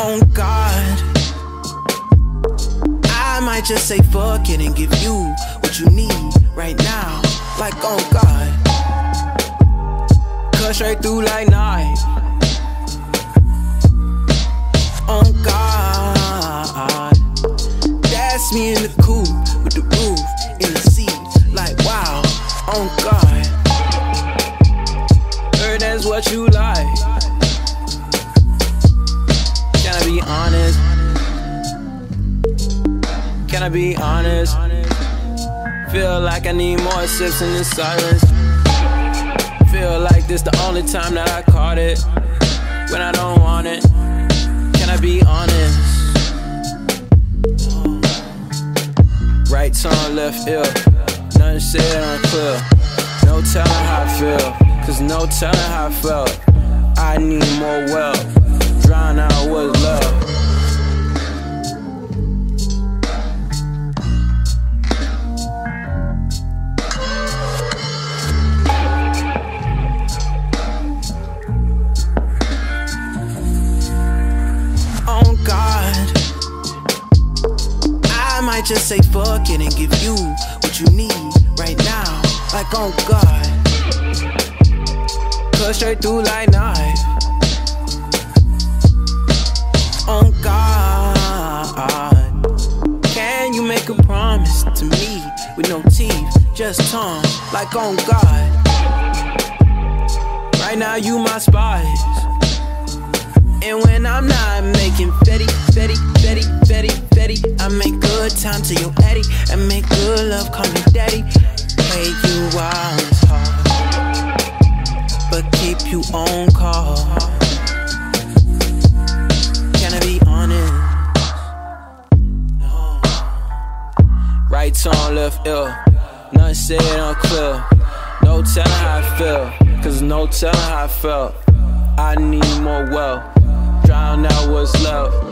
On God, I might just say fuck it and give you what you need right now. Like on God, cut straight through like knife. On oh, God, that's me in the coupe with the roof in the seat. Like wow, on God, heard that's what you Be honest? Feel like I need more sips in this silence. Feel like this the only time that I caught it. When I don't want it. Can I be honest? Right tongue, left ear. Nothing said unclear. No telling how I feel. Cause no telling how I felt. I need more wealth. Drown out what's love. Might just say fuck it and give you what you need right now. Like on God. Cut straight through like knife. On oh God. Can you make a promise to me with no teeth, just tongue? Like on God. Right now you my spice. And when I'm not making fetty, fetty, time to your Eddie and make good love, call me daddy. Play you while it's hard, but keep you on call. Can I be honest? Right tongue, left ear, nothing said unclear. No telling how I feel, cause no telling how I felt. I need more wealth drown out what's left.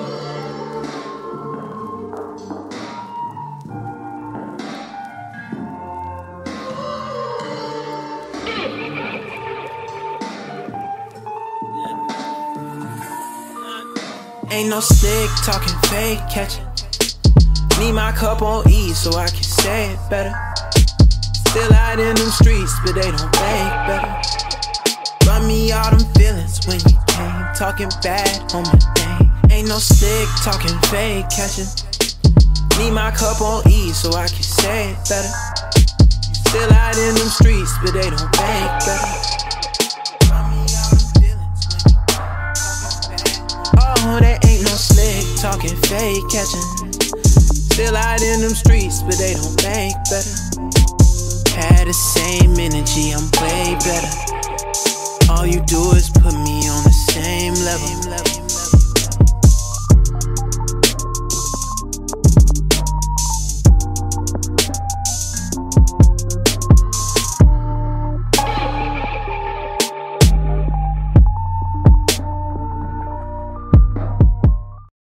Ain't no slick talking fake catching. Need my cup on E so I can say it better. Still out in them streets, but they don't make better. Run me all them feelings when you came talking bad on my name. Ain't no slick talking fake catching. Need my cup on E so I can say it better. Still out in them streets, but they don't make better. Talking catching. Still out in them streets, but they don't make better. Had the same energy, I'm way better. All you do is